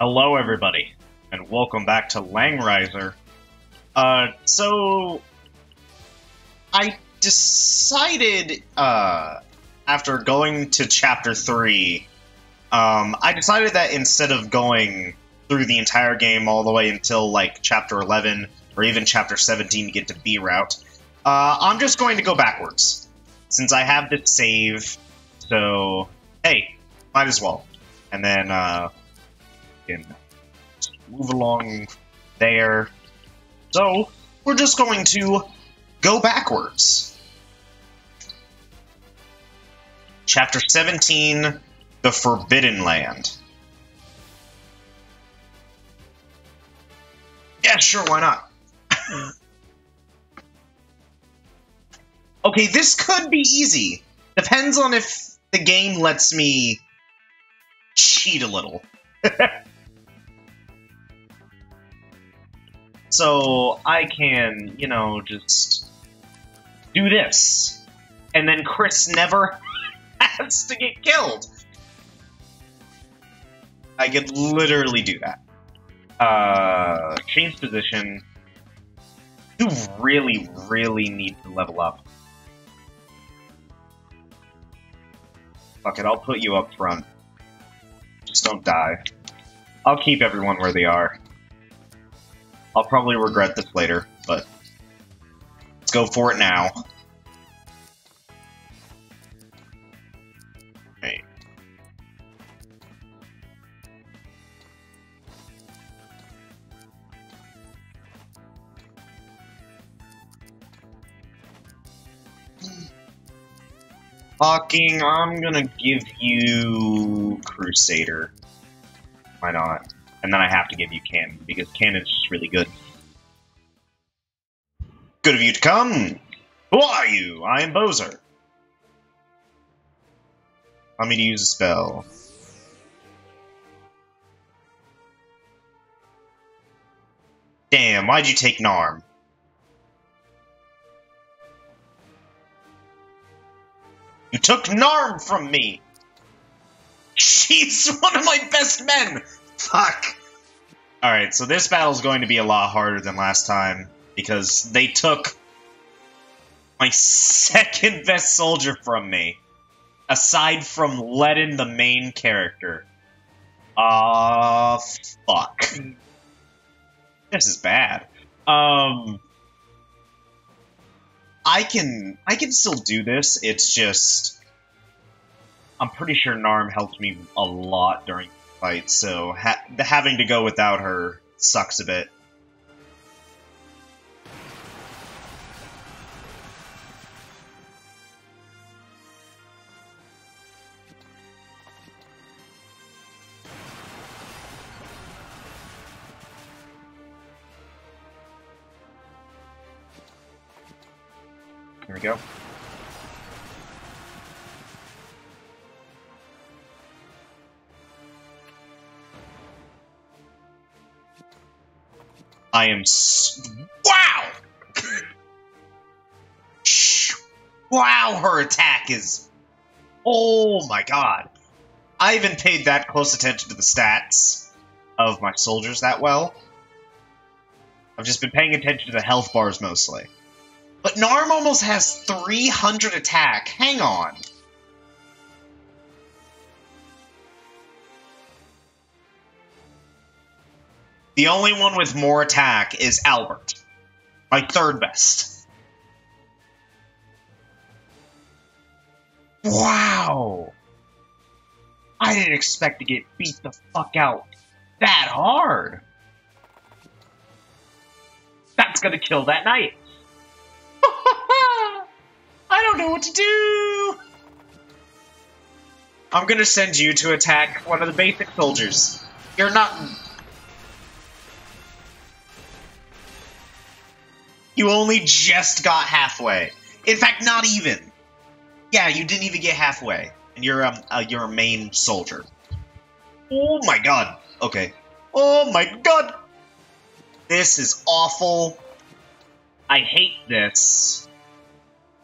Hello, everybody, and welcome back to Langrisser. Uh, so I decided, uh, after going to chapter three, um, I decided that instead of going through the entire game all the way until like chapter eleven or even chapter seventeen to get to B route, uh, I'm just going to go backwards since I have this save. So hey, might as well. And then uh, can move along there. So we're just going to go backwards. Chapter 17 The Forbidden Land. Yeah, sure, why not? okay, this could be easy. Depends on if the game lets me cheat a little. so I can, you know, just do this. And then Chris never has to get killed. I could literally do that. Uh, change position. You really, really need to level up. Fuck it, I'll put you up front. Just don't die. I'll keep everyone where they are. I'll probably regret this later, but let's go for it now. Hawking, I'm gonna give you Crusader. Why not? And then I have to give you Cannon, because Cannon's just really good. Good of you to come! Who are you? I am Boser. Want me to use a spell. Damn, why'd you take Narm? You took Narm from me! She's one of my best men! Fuck! Alright, so this battle is going to be a lot harder than last time, because they took my second best soldier from me, aside from Ledin, the main character. Ah, uh, fuck. this is bad. Um... I can I can still do this. It's just I'm pretty sure Narm helped me a lot during fight, so ha having to go without her sucks a bit. I am wow. wow, her attack is. Oh my god! I haven't paid that close attention to the stats of my soldiers that well. I've just been paying attention to the health bars mostly. But Narm almost has 300 attack. Hang on. The only one with more attack is Albert. My third best. Wow. I didn't expect to get beat the fuck out that hard. That's gonna kill that knight. I don't know what to do! I'm gonna send you to attack one of the basic soldiers. You're not... You only just got halfway. In fact, not even. Yeah, you didn't even get halfway. And you're, um, uh, you're a main soldier. Oh my god. Okay. Oh my god! This is awful. I hate this.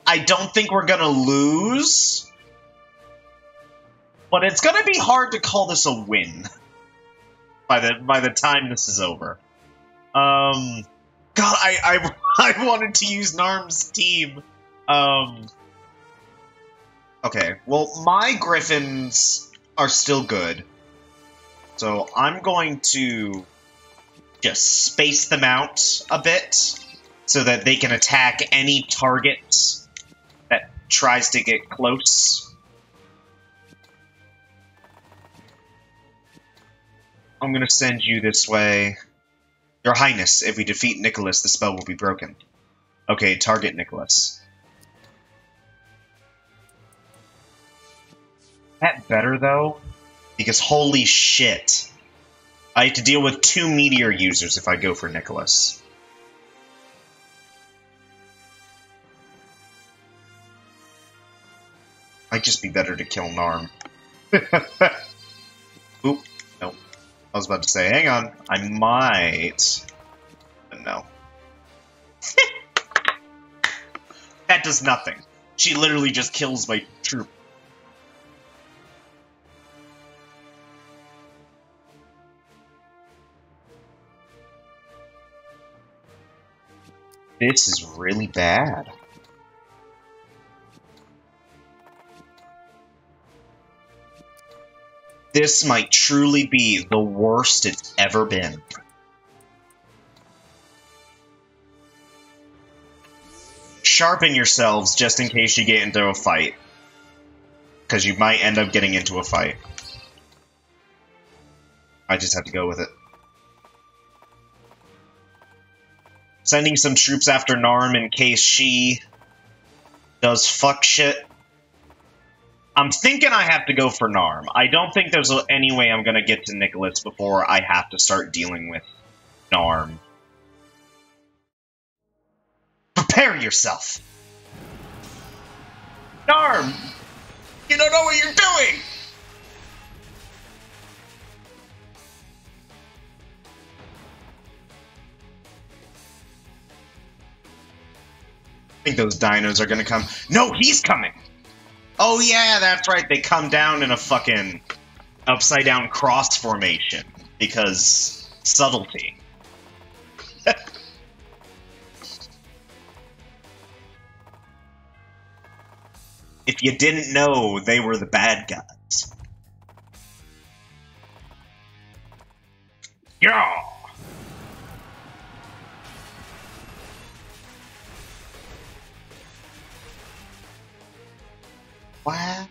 I don't think we're gonna lose. But it's gonna be hard to call this a win. by the by the time this is over. Um, God, I I, I wanted to use Narm's team. Um, okay, well, my Griffins are still good, so I'm going to just space them out a bit so that they can attack any target that tries to get close. I'm gonna send you this way. Your Highness, if we defeat Nicholas, the spell will be broken. Okay, target Nicholas. That better, though? Because holy shit. I have to deal with two meteor users if I go for Nicholas. Might just be better to kill Narm. I was about to say, hang on, I might... No. that does nothing. She literally just kills my troop. This is really bad. This might truly be the worst it's ever been. Sharpen yourselves just in case you get into a fight. Because you might end up getting into a fight. I just have to go with it. Sending some troops after Narm in case she does fuck shit. I'm thinking I have to go for Narm. I don't think there's any way I'm going to get to Nicholas before I have to start dealing with Narm. Prepare yourself! Narm! You don't know what you're doing! I think those dinos are gonna come. No, he's coming! Oh yeah, that's right. They come down in a fucking upside down cross formation because subtlety. if you didn't know, they were the bad guys. Yeah. What?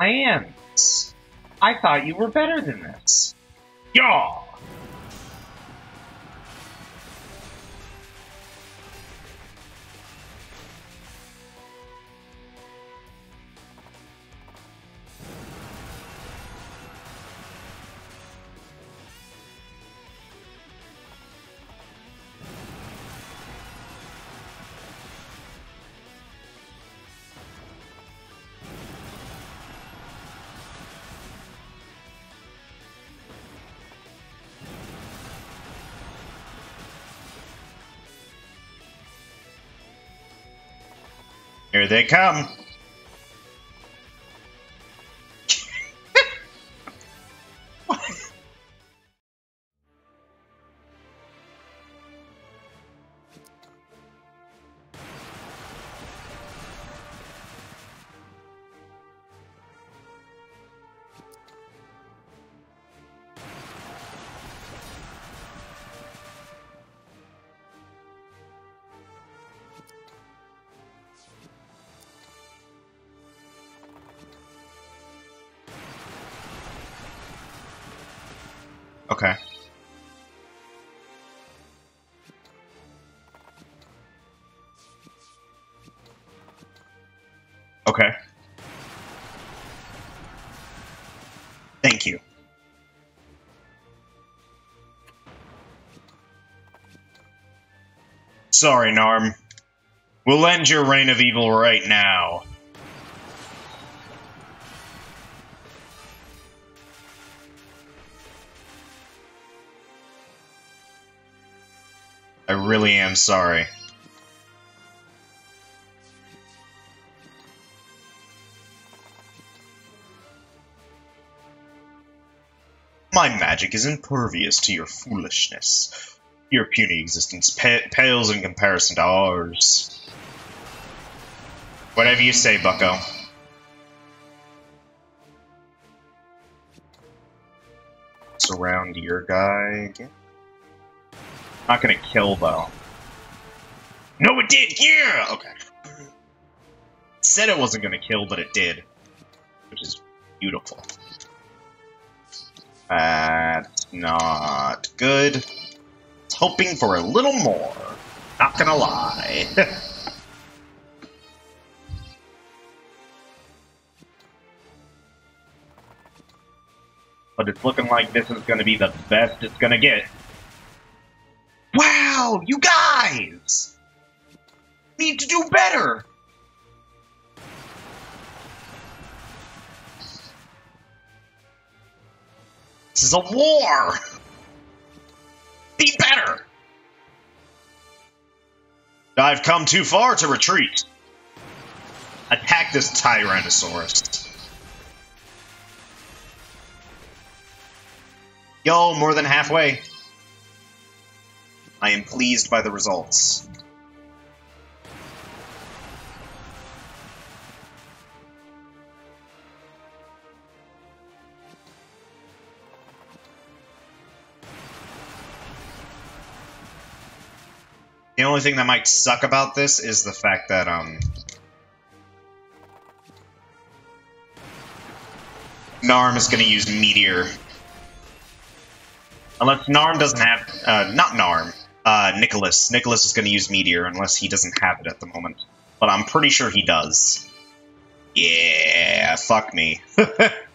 Lance, I thought you were better than this. Yeah. They come. Okay. Thank you. Sorry, Narm. We'll end your reign of evil right now. I really am sorry. Magic is impervious to your foolishness. Your puny existence pa pales in comparison to ours. Whatever you say, bucko. Surround your guy again. Not gonna kill, though. No, it did! Yeah! Okay. Said it wasn't gonna kill, but it did. Which is beautiful. That's not good. Hoping for a little more. Not gonna lie. but it's looking like this is gonna be the best it's gonna get. Wow, you guys! Need to do better! This is a war! Be better! I've come too far to retreat. Attack this Tyrannosaurus. Yo, more than halfway. I am pleased by the results. The only thing that might suck about this is the fact that, um... Narm is going to use Meteor. Unless Narm doesn't have... Uh, not Narm. Uh, Nicholas. Nicholas is going to use Meteor unless he doesn't have it at the moment. But I'm pretty sure he does. Yeah, fuck me.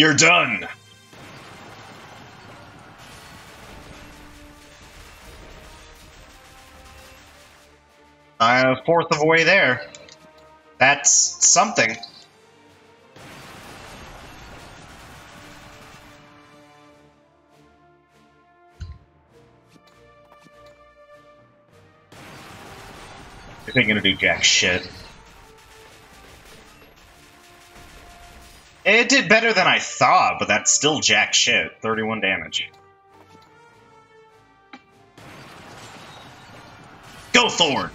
You're done. Uh, fourth of a way there. That's something. This ain't gonna do jack shit. It did better than I thought, but that's still jack shit. 31 damage. Go, Thorn!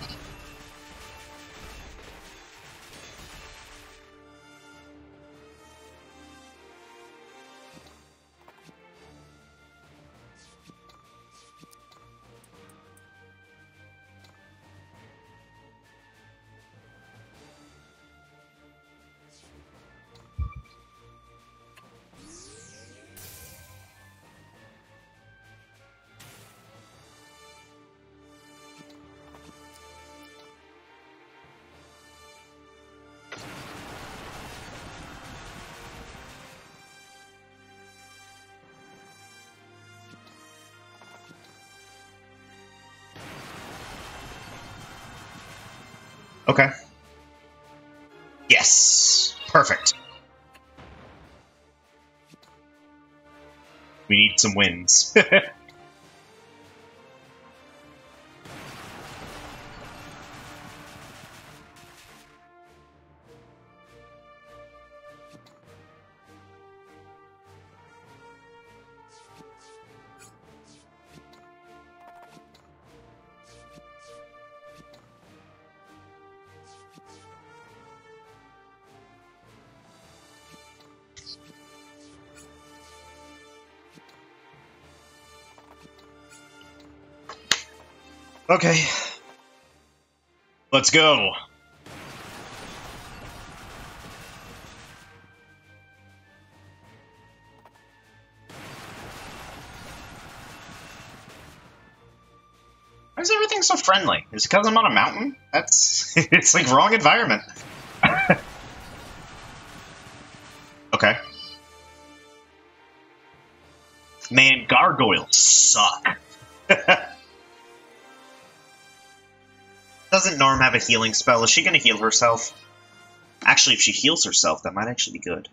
Yes. Perfect. We need some wins. Okay. Let's go. Why is everything so friendly? Is it because I'm on a mountain? That's... it's like wrong environment. okay. Man, gargoyles suck. Doesn't Narm have a healing spell? Is she gonna heal herself? Actually, if she heals herself, that might actually be good.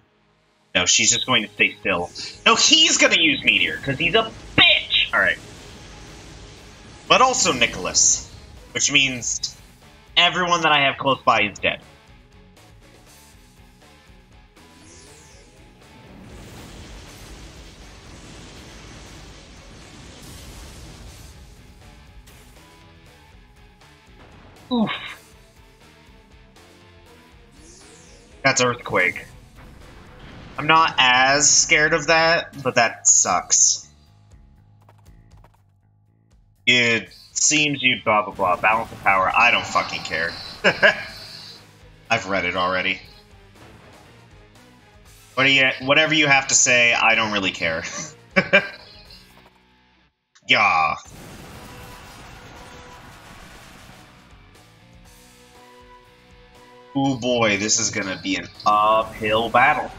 No, she's just going to stay still. No, he's gonna use Meteor, because he's a bitch! Alright. But also Nicholas. Which means everyone that I have close by is dead. That's Earthquake. I'm not as scared of that, but that sucks. It seems you blah blah blah. Balance of power. I don't fucking care. I've read it already. What you, whatever you have to say, I don't really care. yeah. Oh boy, this is gonna be an uphill battle.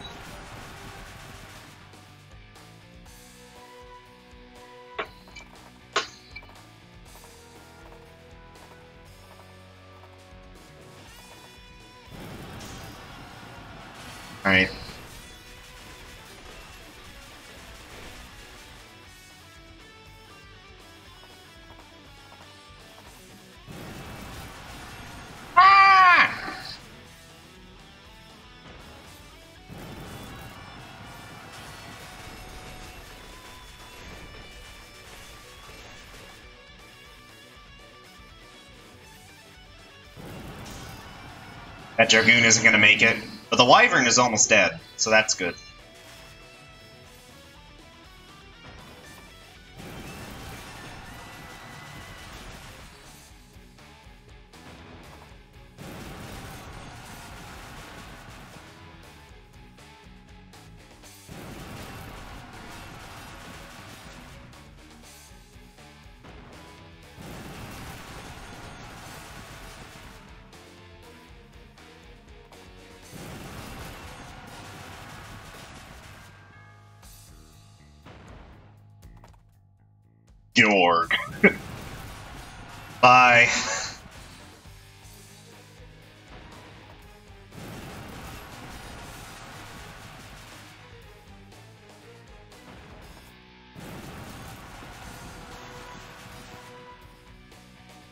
That Dragoon isn't going to make it. But the Wyvern is almost dead, so that's good. Georg. Bye.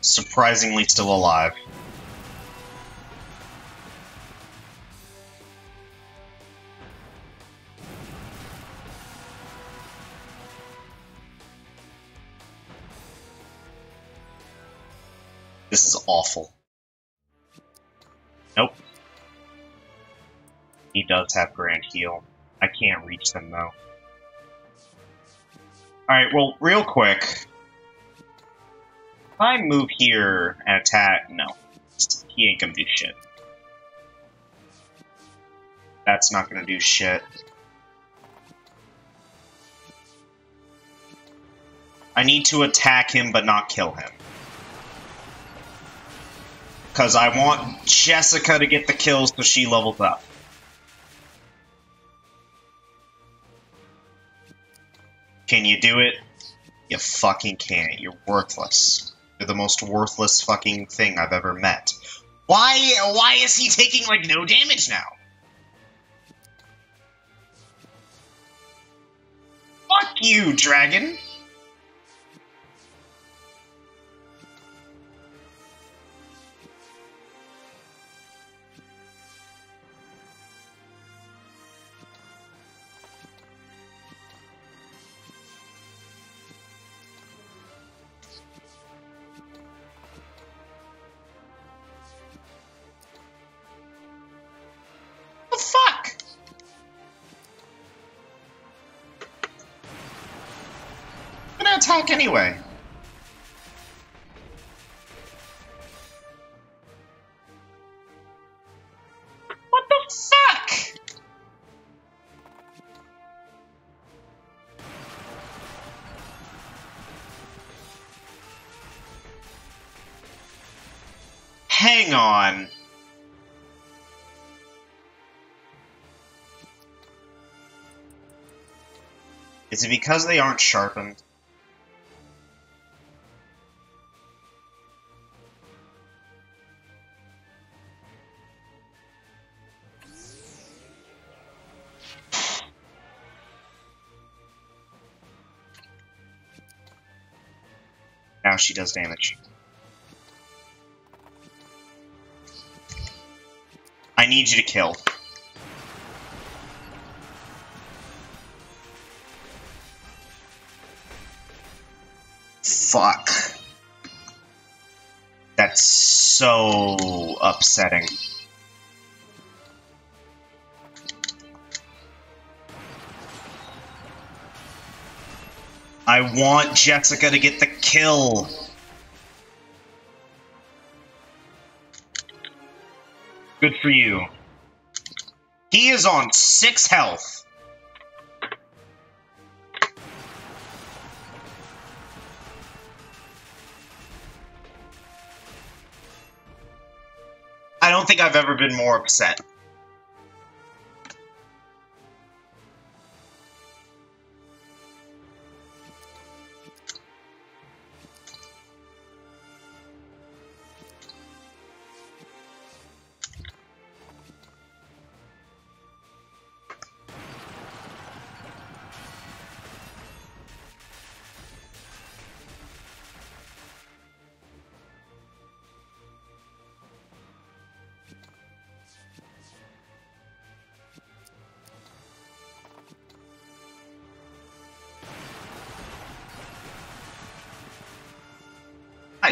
Surprisingly still alive. Awful. Nope. He does have Grand Heal. I can't reach them, though. Alright, well, real quick. If I move here and attack... No. He ain't gonna do shit. That's not gonna do shit. I need to attack him but not kill him. Because I want Jessica to get the kills so she levels up. Can you do it? You fucking can't. You're worthless. You're the most worthless fucking thing I've ever met. Why, why is he taking, like, no damage now? Fuck you, dragon! Anyway. What the fuck? hang on. Is it because they aren't sharpened? She does damage. I need you to kill. Fuck. That's so upsetting. I want Jessica to get the kill. Good for you. He is on six health. I don't think I've ever been more upset.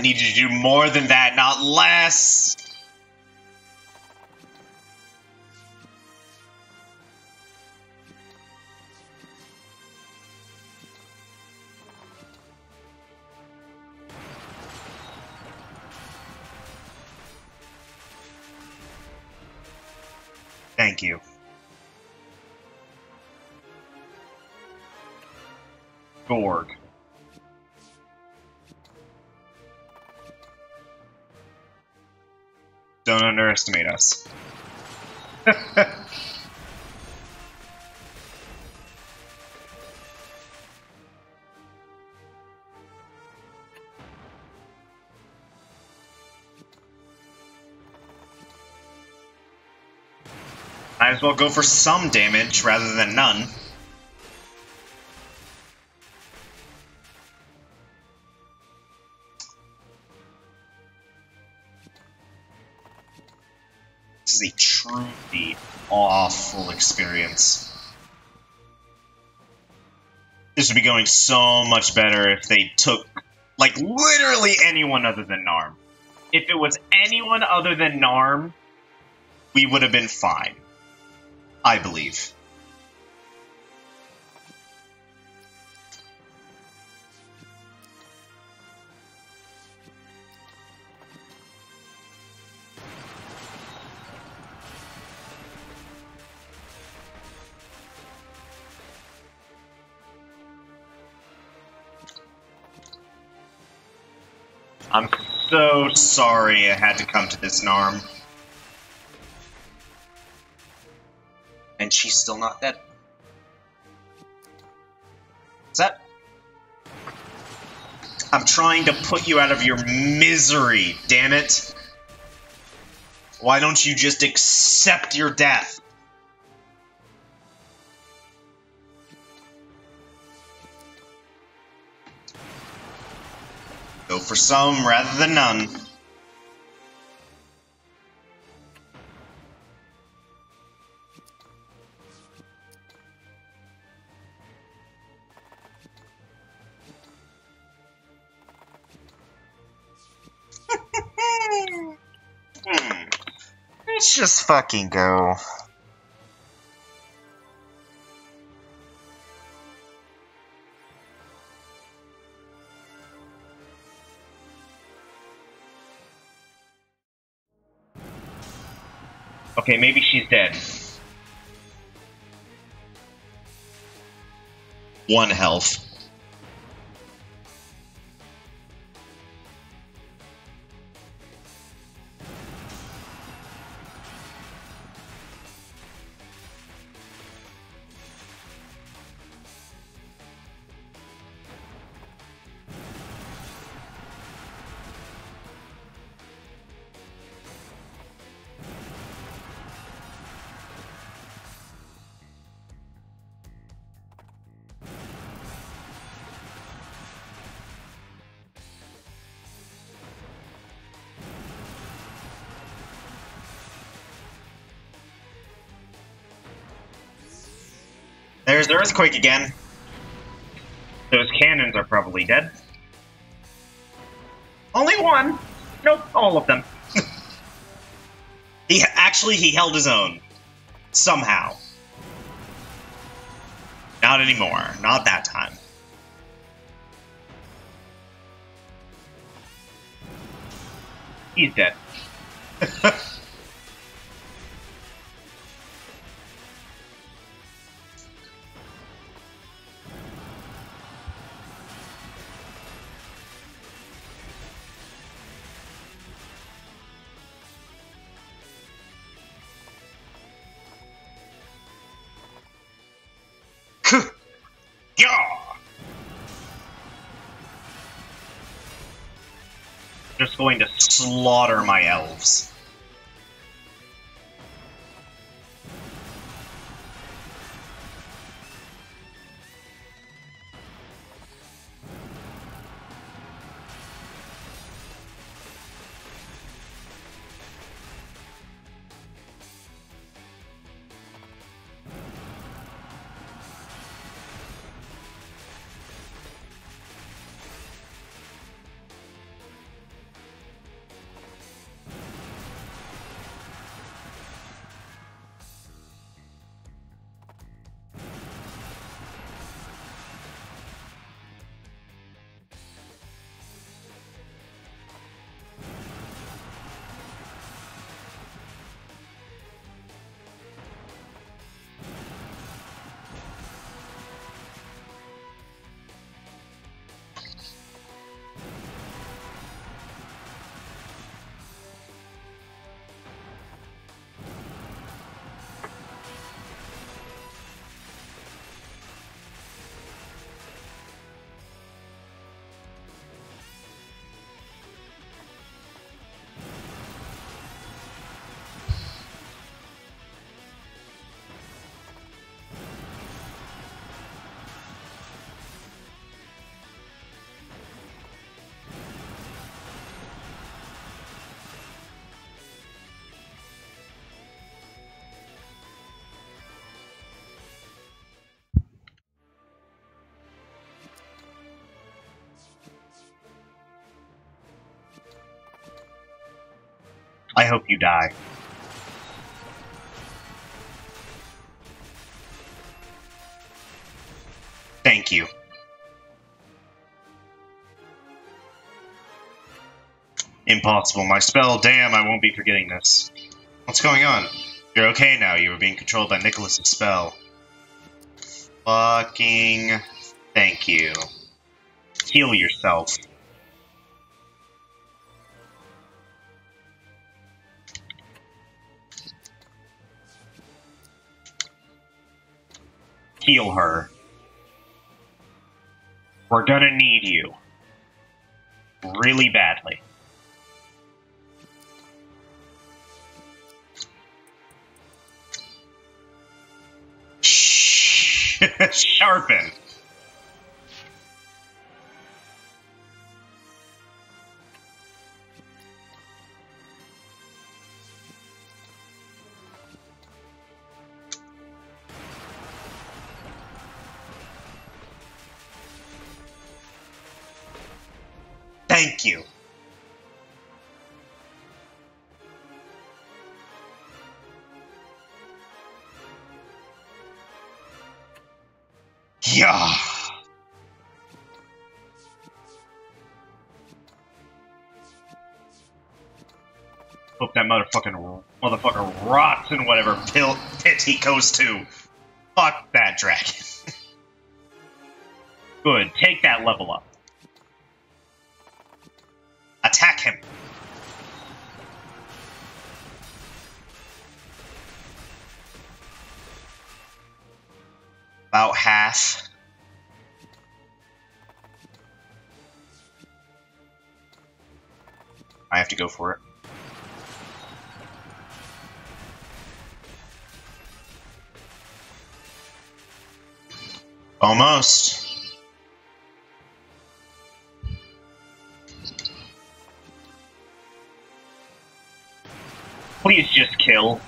I need you to do more than that, not less. Thank you. Gorg. Underestimate us. Might as well go for some damage rather than none. Awful experience. This would be going so much better if they took, like, literally anyone other than Narm. If it was anyone other than Narm, we would have been fine. I believe. So sorry I had to come to this Narm. And she's still not dead. Is that... I'm trying to put you out of your misery, damn it! Why don't you just accept your death? For some rather than none. hmm. Let's just fucking go. Okay, maybe she's dead. One health. There's the earthquake again. Those cannons are probably dead. Only one. Nope, all of them. he actually he held his own. Somehow. Not anymore. Not that time. He's dead. Going to slaughter my elves. I hope you die. Thank you. Impossible. My spell, damn, I won't be forgetting this. What's going on? You're okay now. You were being controlled by Nicholas's spell. Fucking thank you. Heal yourself. Heal her. We're gonna need you. Really badly. Sharpen. That motherfucking motherfucker rots in whatever pit he goes to. Fuck that dragon. Good. Take that level up. Attack him. About half. I have to go for it. Almost. Please just kill.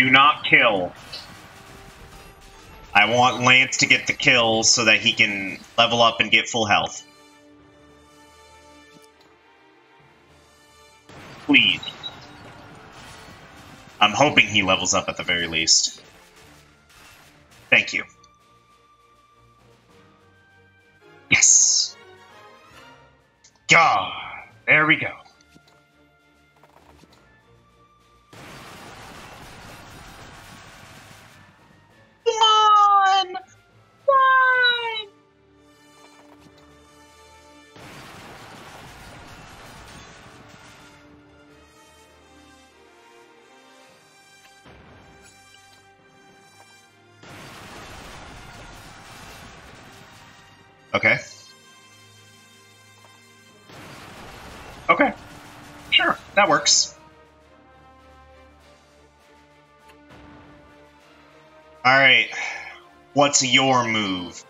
Do not kill. I want Lance to get the kills so that he can level up and get full health. Please. I'm hoping he levels up at the very least. That works. Alright. What's your move?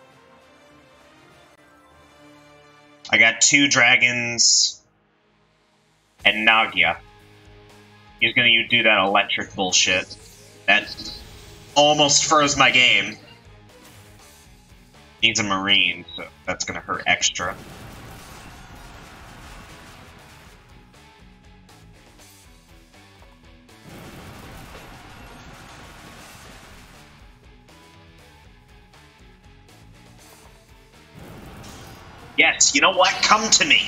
I got two dragons and Nagia. He's gonna do that electric bullshit. That almost froze my game. He's a marine, so that's gonna hurt extra. Yes, you know what? Come to me.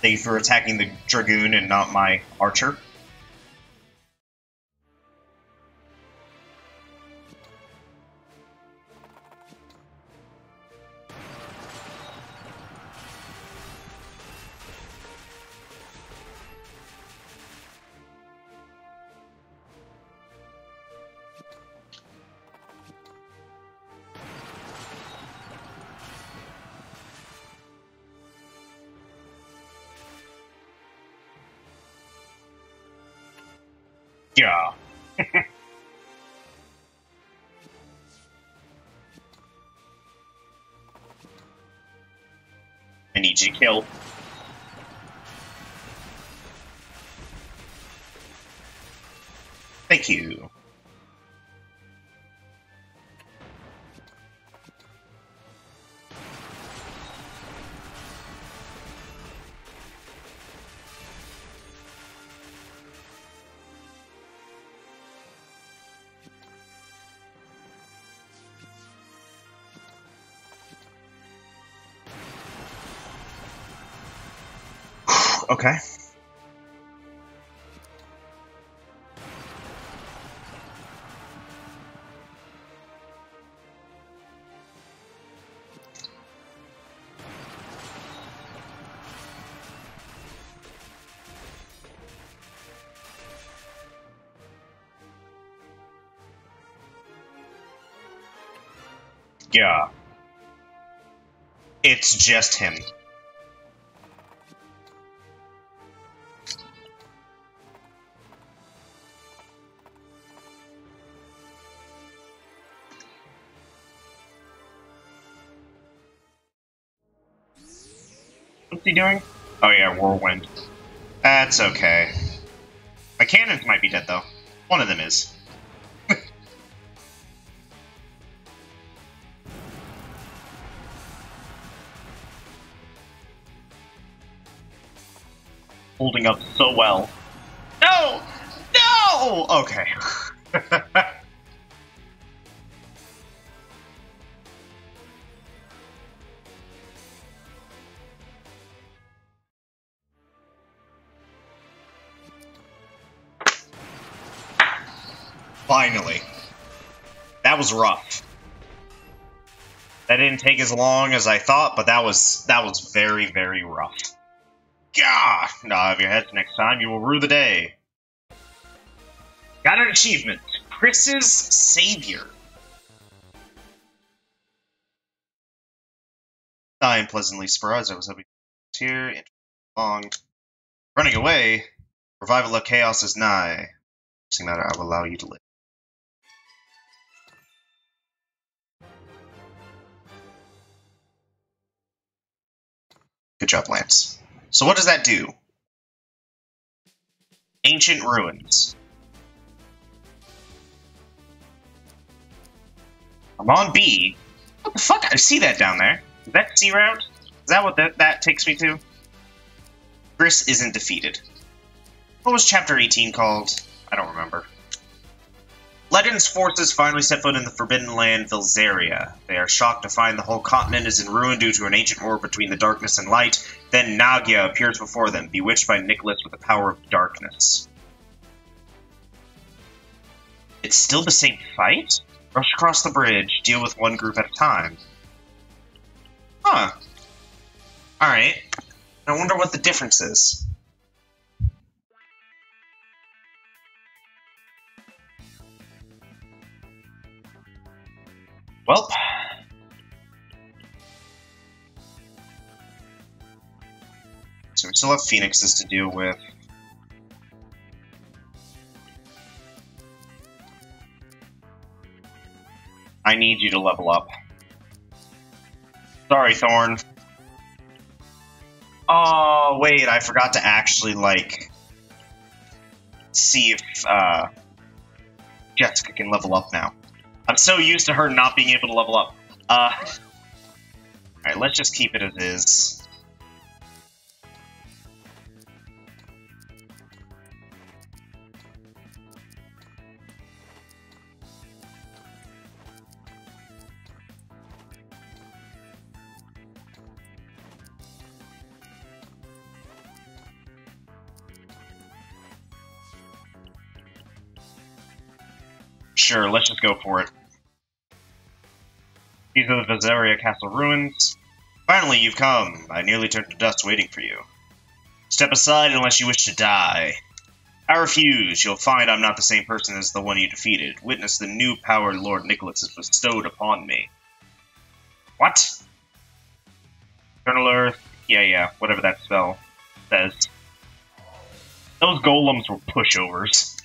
Thank you for attacking the Dragoon and not my archer. Yeah. I need you to kill. Thank you. Okay. Yeah. It's just him. He doing? Oh yeah, whirlwind. That's okay. My cannon might be dead though. One of them is. Holding up so well. No! No! Okay. was rough. That didn't take as long as I thought, but that was that was very, very rough. Gah! Nod your heads next time, you will rue the day. Got an achievement. Chris's Savior. I am pleasantly surprised. I was hoping here, long. Running away, revival of chaos is nigh. Matter, I will allow you to live. Good job, Lance. So what does that do? Ancient ruins. I'm on B. What the fuck? I see that down there. Is that C route? Is that what that, that takes me to? Chris isn't defeated. What was chapter 18 called? I don't remember. Ledin's forces finally set foot in the Forbidden Land, Vilzaria. They are shocked to find the whole continent is in ruin due to an ancient war between the darkness and light. Then Nagia appears before them, bewitched by Nicholas with the power of darkness. It's still the same fight? Rush across the bridge, deal with one group at a time. Huh. Alright. I wonder what the difference is. Well. So we still have phoenixes to deal with. I need you to level up. Sorry, Thorn. Oh, wait, I forgot to actually, like, see if, uh, Jessica can level up now. I'm so used to her not being able to level up. Uh, Alright, let's just keep it as is. Sure, let's just go for it. Are the Vilzaria Castle ruins. Finally, you've come. I nearly turned to dust waiting for you. Step aside unless you wish to die. I refuse. You'll find I'm not the same person as the one you defeated. Witness the new power Lord Nicholas has bestowed upon me. What? Eternal Earth? Yeah, yeah, whatever that spell says. Those golems were pushovers.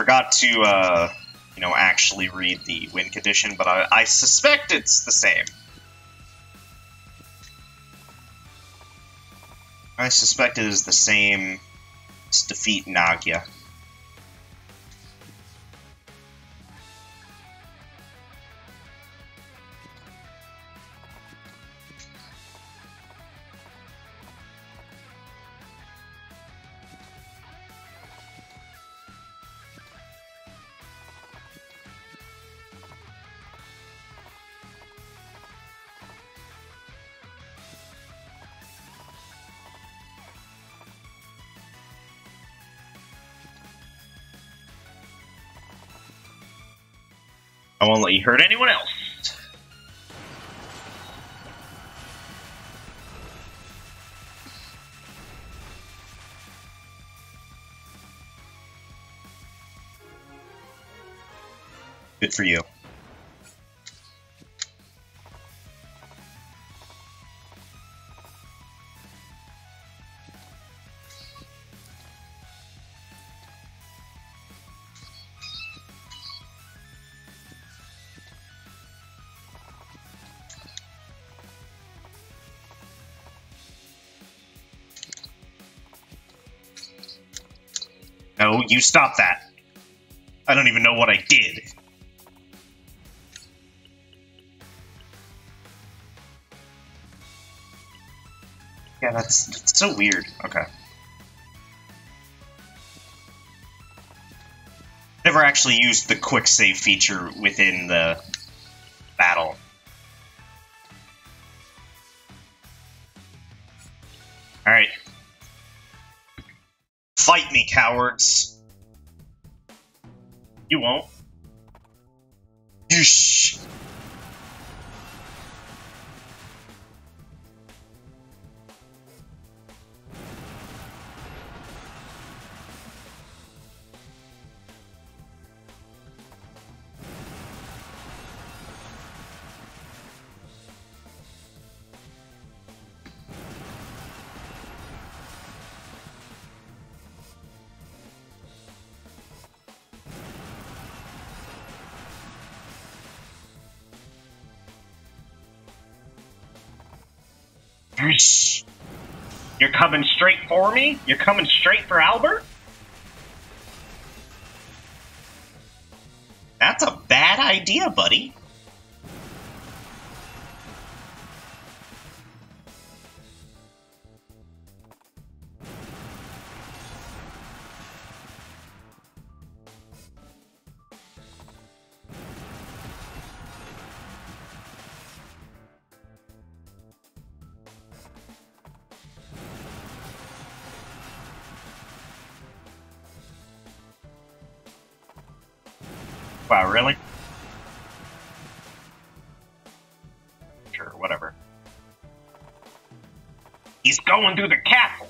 Forgot to, uh, you know, actually read the win condition, but I, I suspect it's the same. I suspect it is the same. Defeat Nagia. Won't let you hurt anyone else. Good for you. You stop that. I don't even know what I did. Yeah, that's, that's so weird. Okay. Never actually used the quick save feature within the battle. Alright. Fight me, cowards! You're coming straight for me? You're coming straight for Albert? That's a bad idea, buddy. Going through the castle!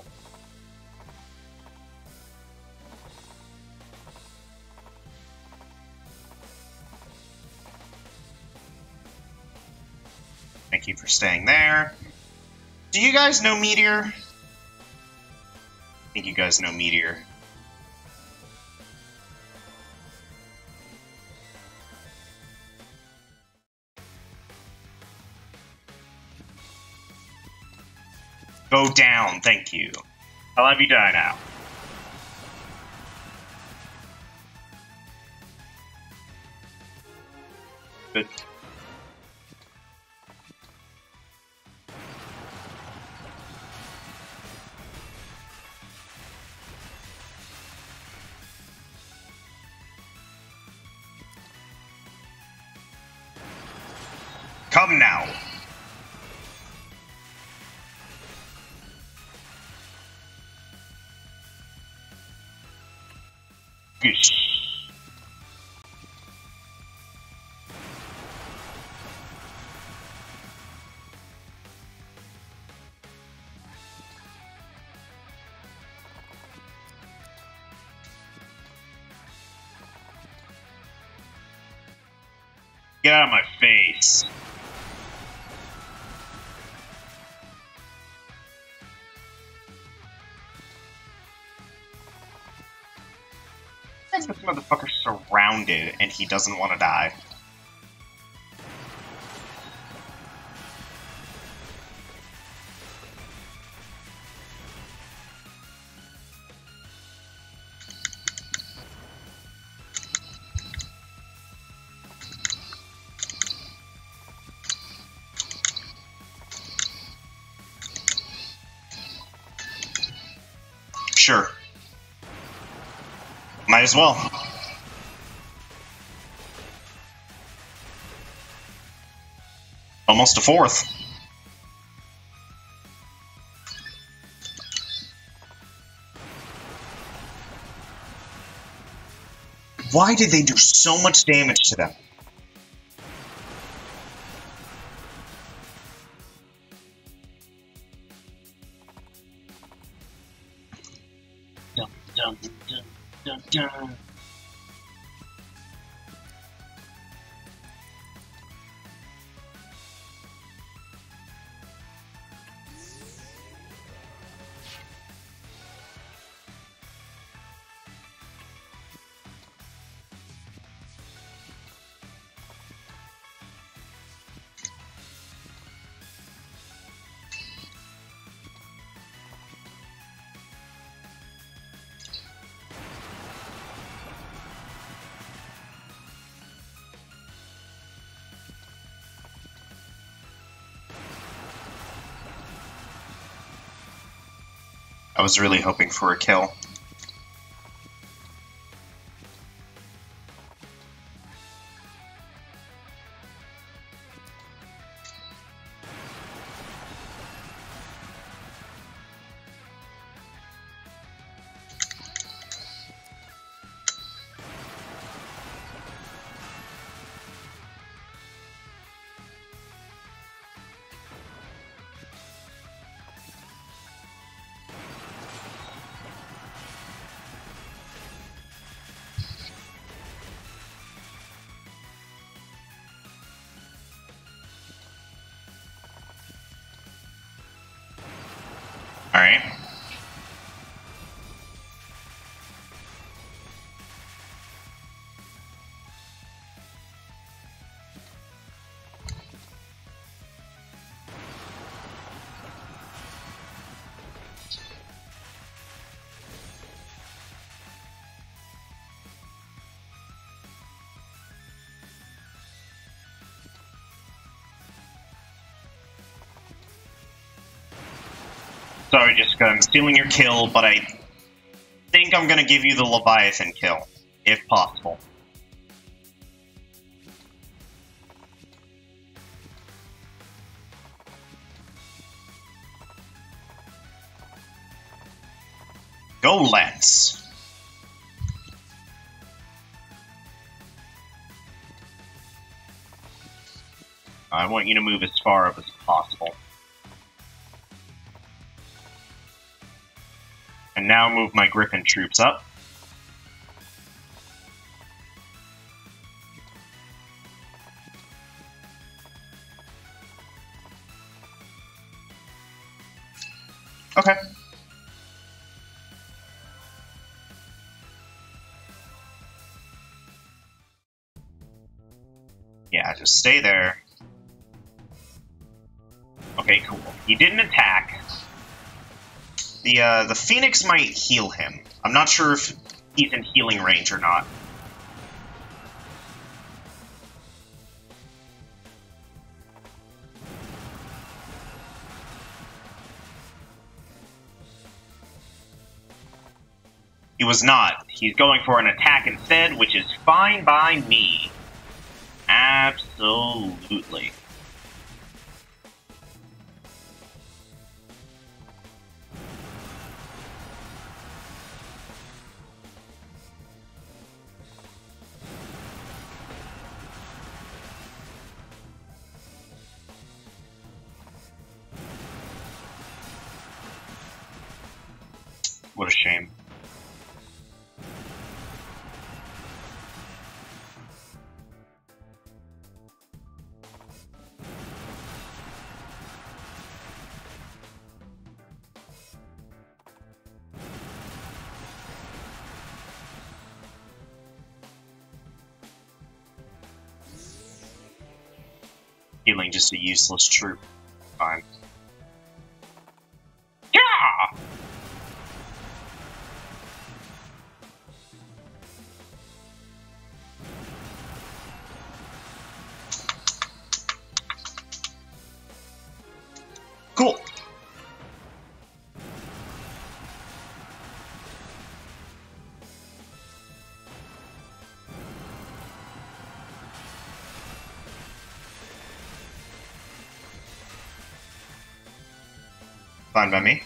Thank you for staying there. Do you guys know Meteor? I think you guys know Meteor. Go down, thank you. I'll have you die now. Good. Get out of my face. And he doesn't want to die. Sure. Might as well. Almost a fourth. Why did they do so much damage to them? Dun, dun, dun, I was really hoping for a kill. Jessica, I'm stealing your kill, but I think I'm gonna give you the Leviathan kill, if possible. Go, Lance. I want you to move as far up as possible. Now move my Griffin troops up. Okay. Yeah, just stay there. Okay, cool. He didn't attack. The uh, the Phoenix might heal him. I'm not sure if he's in healing range or not. He was not. He's going for an attack instead, which is fine by me. Absolutely. Just a useless troop. Fine by me.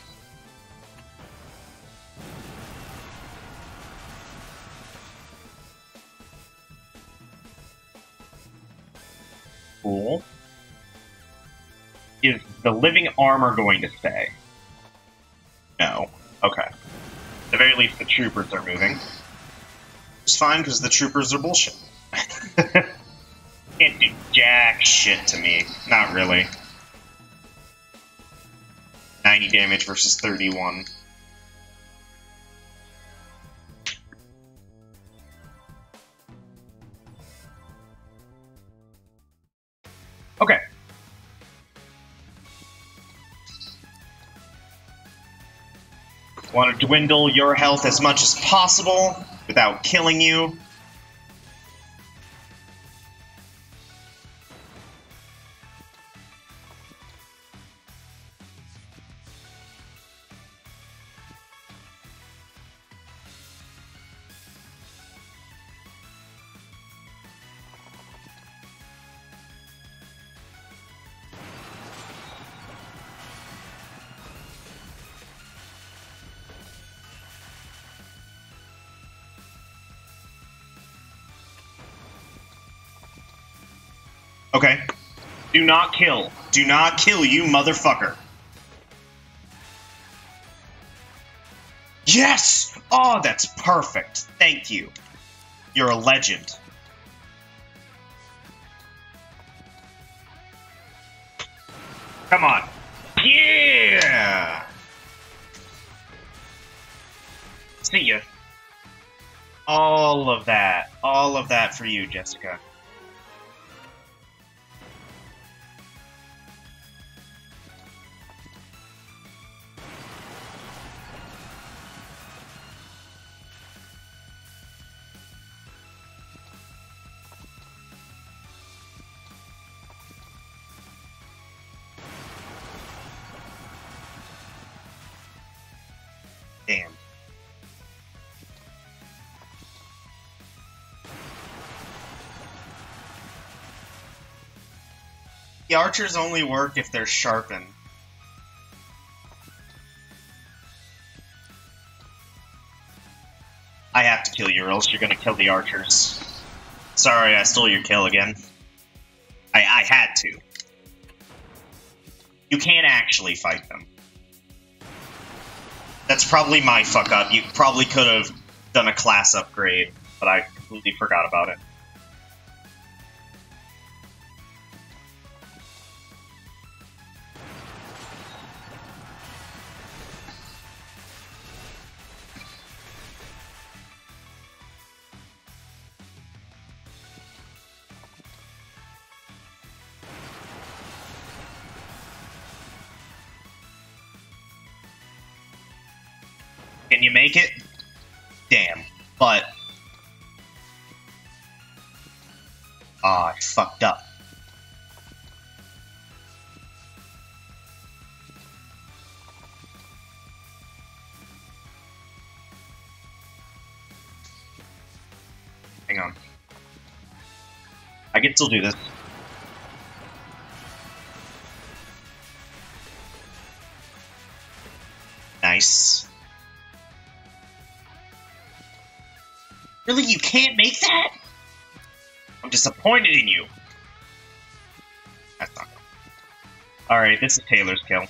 Cool. Is the living armor going to stay? No. Okay. At the very least, the troopers are moving. It's fine, because the troopers are bullshit. Can't do jack shit to me. Not really. 90 damage versus 31. Okay. Want to dwindle your health as much as possible without killing you. Do not kill. Do not kill, you motherfucker. Yes! Oh, that's perfect. Thank you. You're a legend. Come on. Yeah! See ya. All of that. All of that for you, Jessica. The archers only work if they're sharpened. I have to kill you or else you're gonna kill the archers. Sorry, I stole your kill again. I, I had to. You can't actually fight them. That's probably my fuck up. You probably could have done a class upgrade, but I completely forgot about it. Can you make it? Damn. But. Ah, I fucked up. Hang on. I can still do this. Nice. Really, you can't make that? I'm disappointed in you. That's not good. Alright, this is Taylor's kill.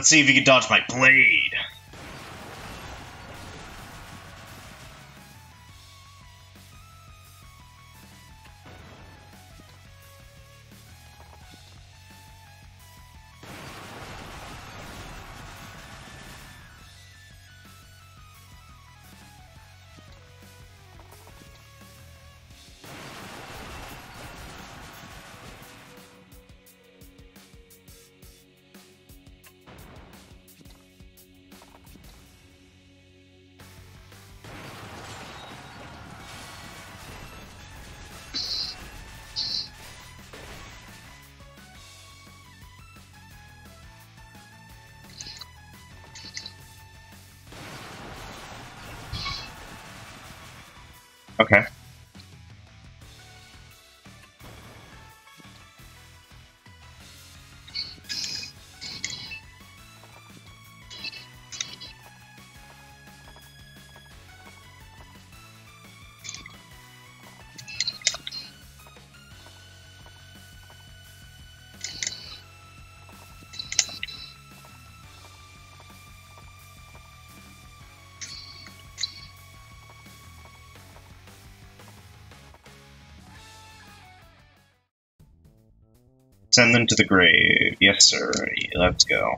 Let's see if you can dodge my blade. Send them to the grave. Yes, sir. Let's go.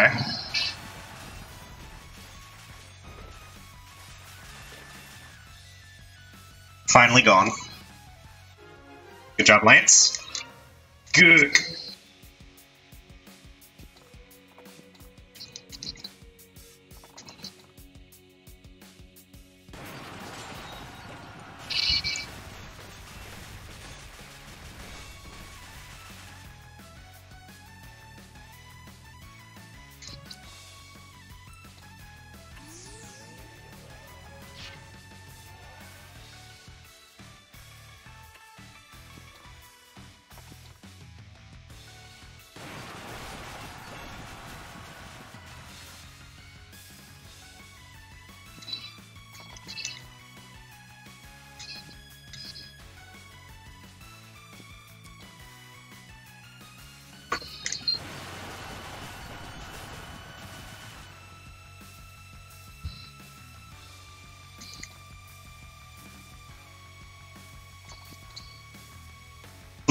Okay. Finally gone. Good job, Lance. Good.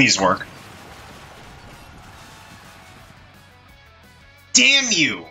Please work. Damn you!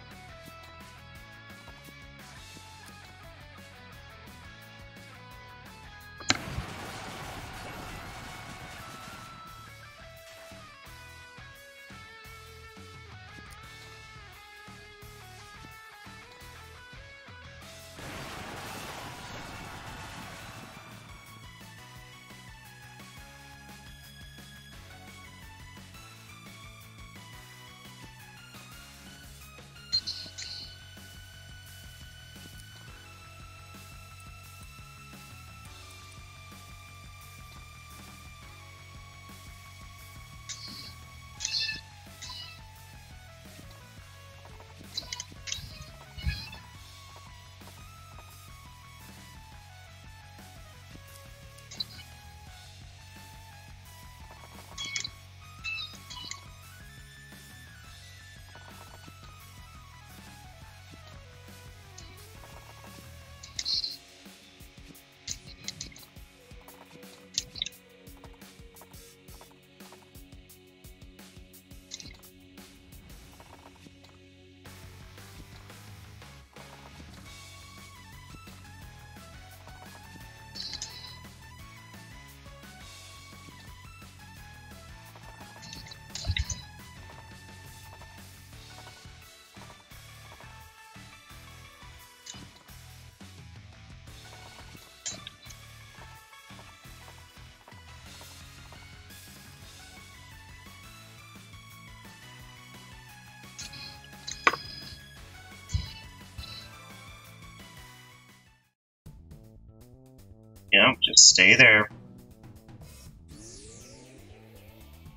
Yep, just stay there.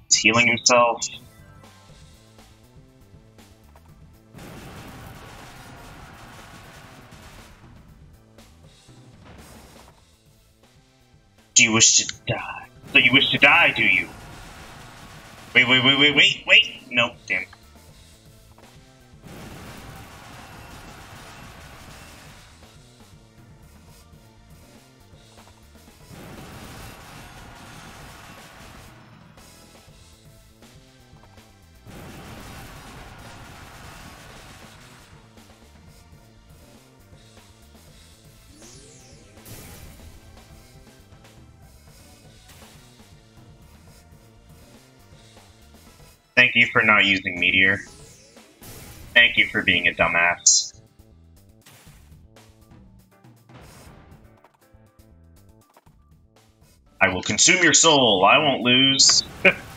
He's healing himself. Do you wish to die? So you wish to die, do you? Wait, wait, wait, wait, wait, wait! You for not using Meteor. Thank you for being a dumbass. I will consume your soul. I won't lose.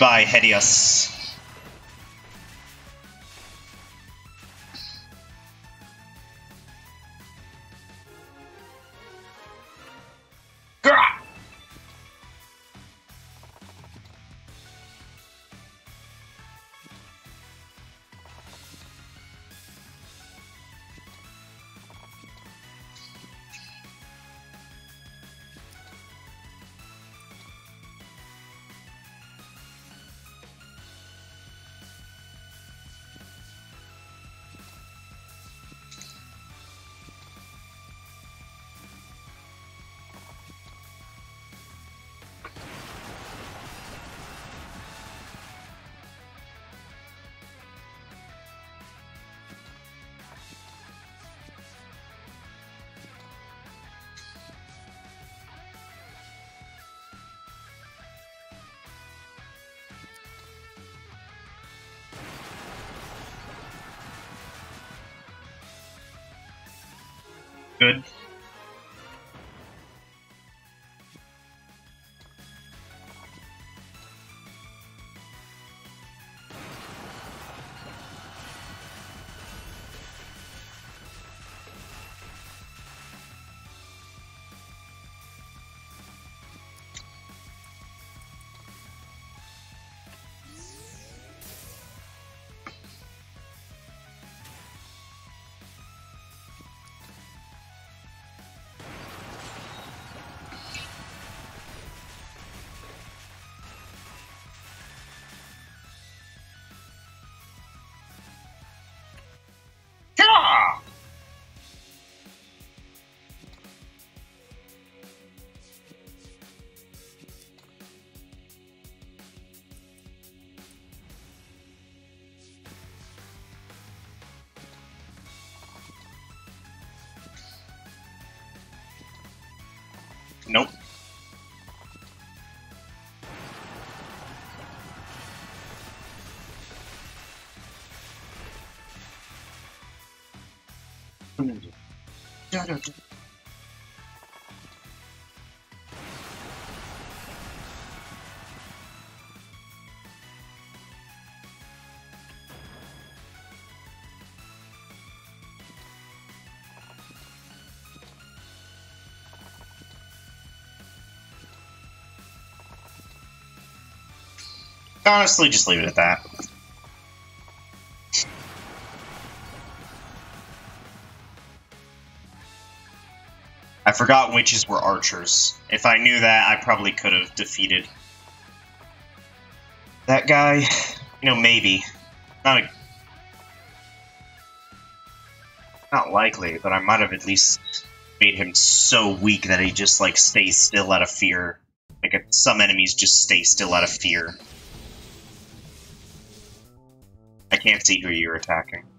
Goodbye, Hedius. Nope. Hmm. Honestly, just leave it at that. I forgot witches were archers. If I knew that, I probably could have defeated that guy. You know, maybe. Not a, not likely, but I might have at least made him so weak that he just like stays still out of fear. Like some enemies just stay still out of fear. Can't see who you're attacking.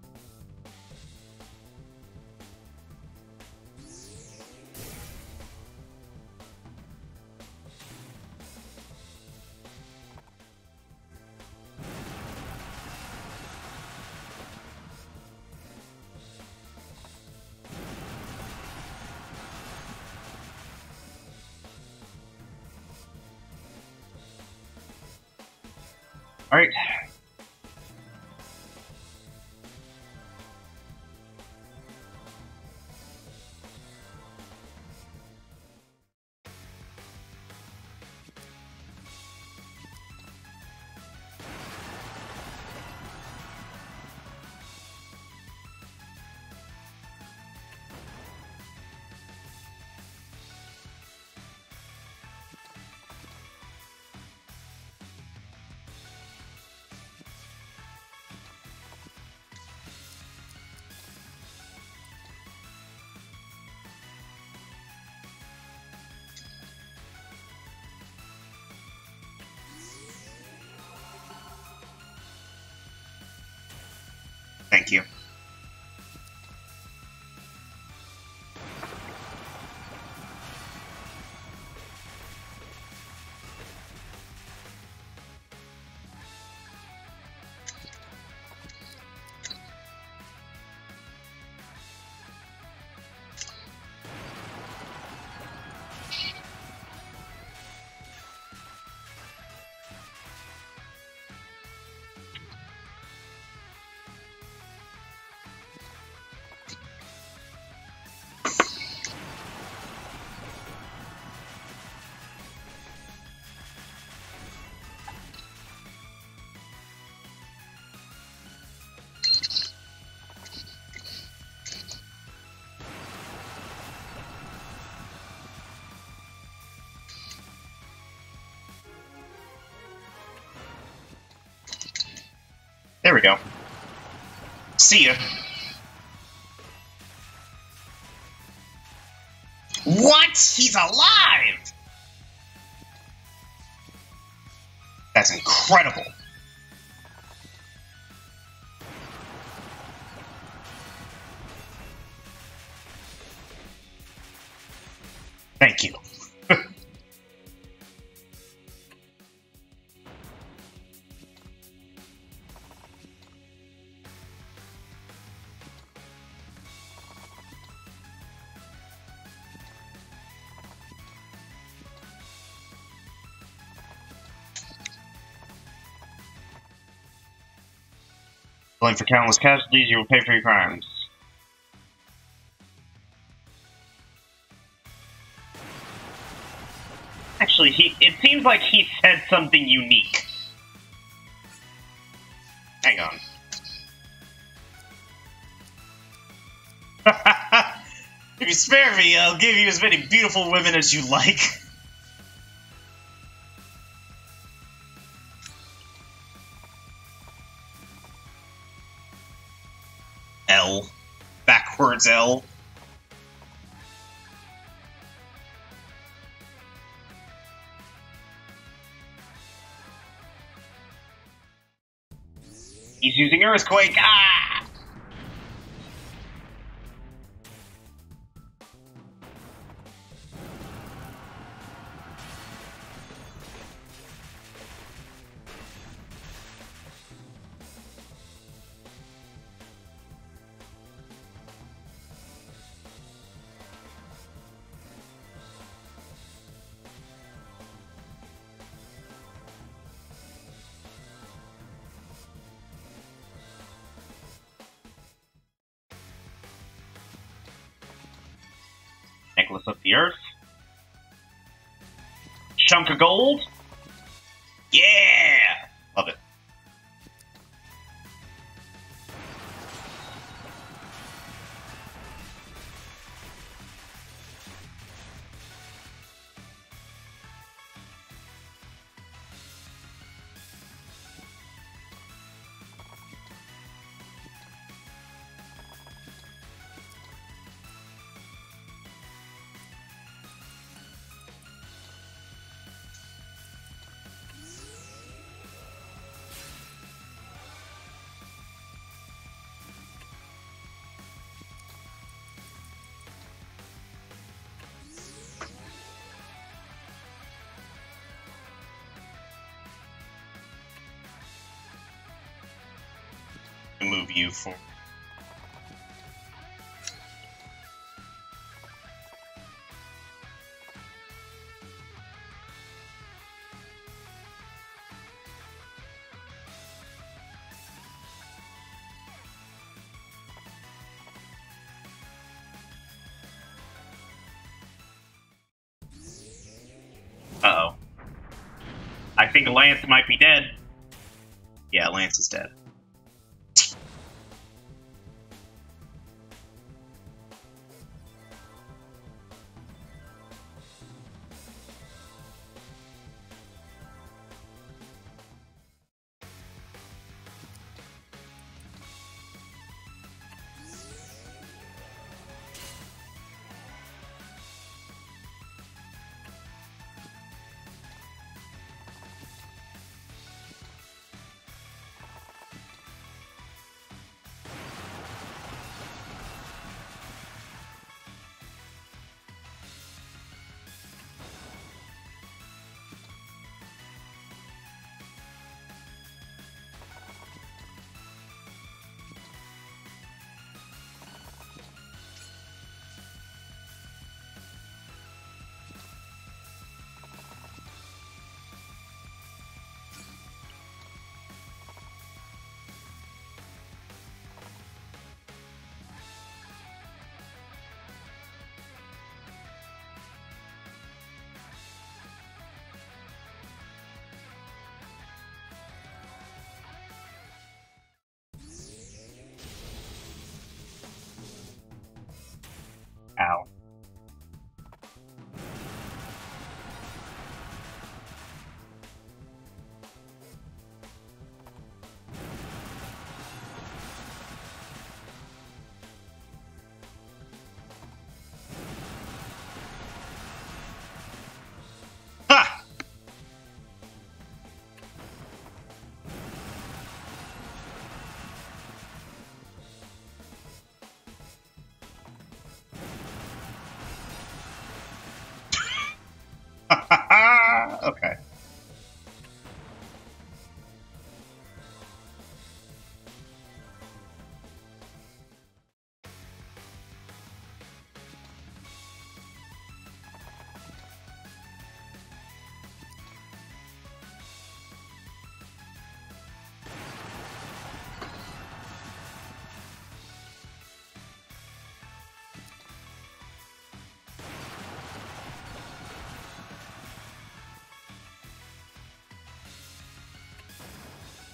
There we go. See ya. What? He's alive! That's incredible. Blame for countless casualties, you will pay for your crimes. Actually, he it seems like he said something unique. Hang on. if you spare me, I'll give you as many beautiful women as you like. Using Earthquake. Ah! Necklace of the Earth. Chunk of gold. Move you for. Uh oh. I think Lance might be dead. Yeah, Lance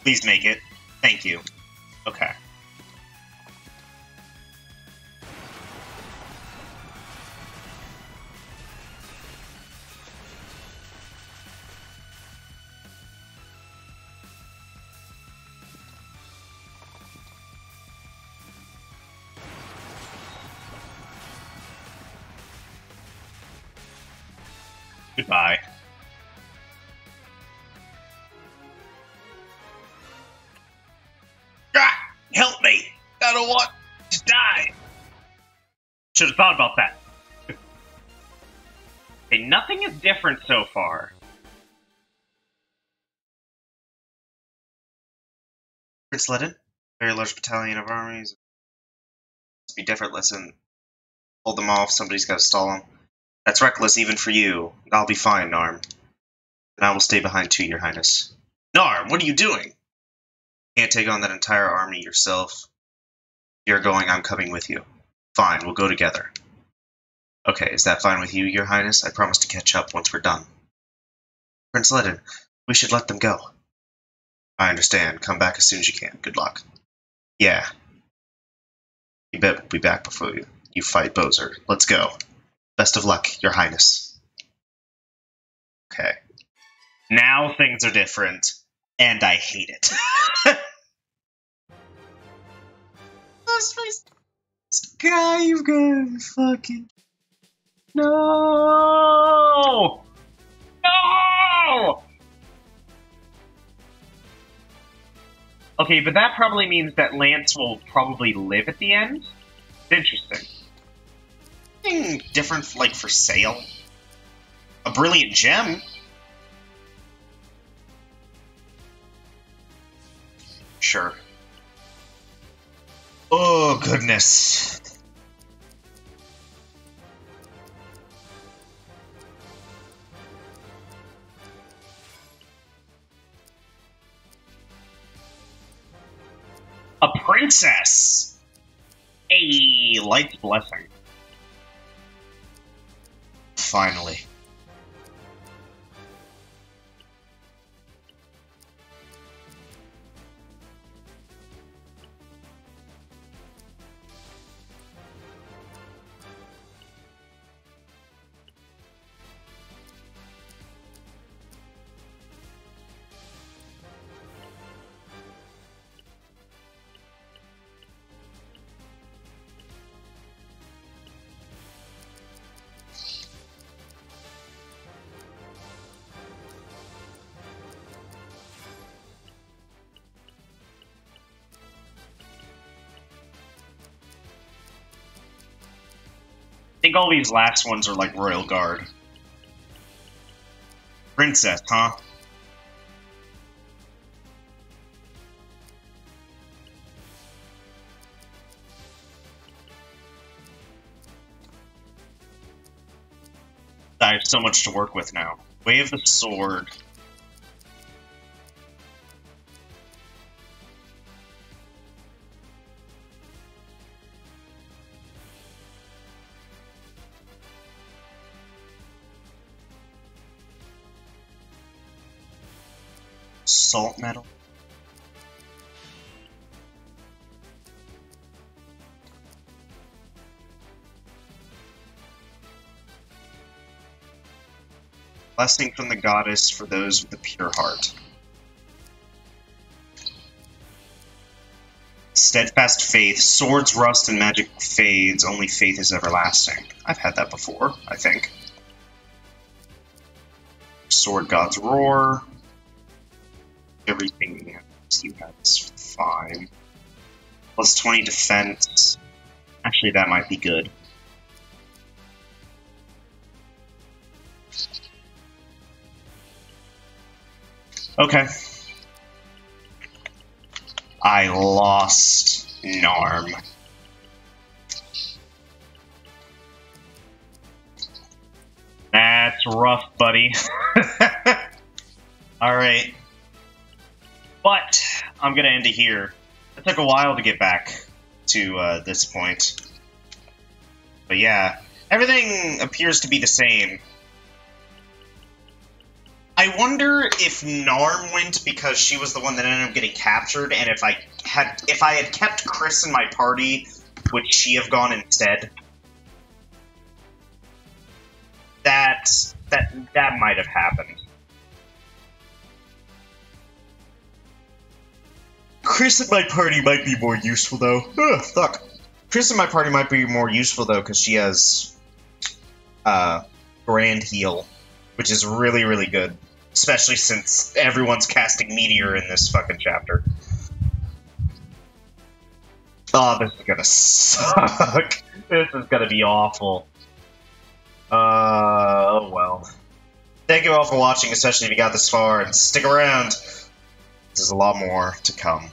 Please make it. Thank you. Don't want to die. Should have thought about that. okay, nothing is different so far. Prince Ledin, very large battalion of armies. Must be different. Listen, hold um, them off. Somebody's got to stall them. That's reckless even for you. I'll be fine, Narm. And I will stay behind too, Your Highness. Narm, what are you doing? Can't take on that entire army yourself. You're going, I'm coming with you. Fine, we'll go together. Okay, is that fine with you, Your Highness? I promise to catch up once we're done. Prince Ledin, we should let them go. I understand. Come back as soon as you can. Good luck. Yeah. You bet we'll be back before you, you fight Boser. Let's go. Best of luck, Your Highness. Okay. Now things are different, and I hate it. this, this guy, you've got to fucking. No! No! Okay, but that probably means that Lance will probably live at the end. It's interesting. Something different, like for sale. A brilliant gem. Sure. Oh, goodness. A princess! A light's blessing. Finally. All these last ones are like Royal Guard. Princess, huh? I have so much to work with now. Of the Sword. Blessing from the goddess for those with a pure heart. Steadfast faith, swords rust and magic fades, only faith is everlasting. I've had that before, I think. Sword God's Roar. Everything you have is fine. Plus 20 defense. Actually, that might be good. Okay. I lost Narm. That's rough, buddy. Alright. But I'm gonna end it here. It took a while to get back to uh, this point. But yeah, everything appears to be the same. I wonder if Narm went because she was the one that ended up getting captured, and if I had if I had kept Chris in my party, would she have gone instead? That that that might have happened. Chris in my party might be more useful though. Ugh, fuck. Chris in my party might be more useful though because she has uh grand heal, which is really really good, especially since everyone's casting meteor in this fucking chapter. Oh, this is gonna suck. this is gonna be awful. Uh, oh well. Thank you all for watching, especially if you got this far, and stick around. There's a lot more to come.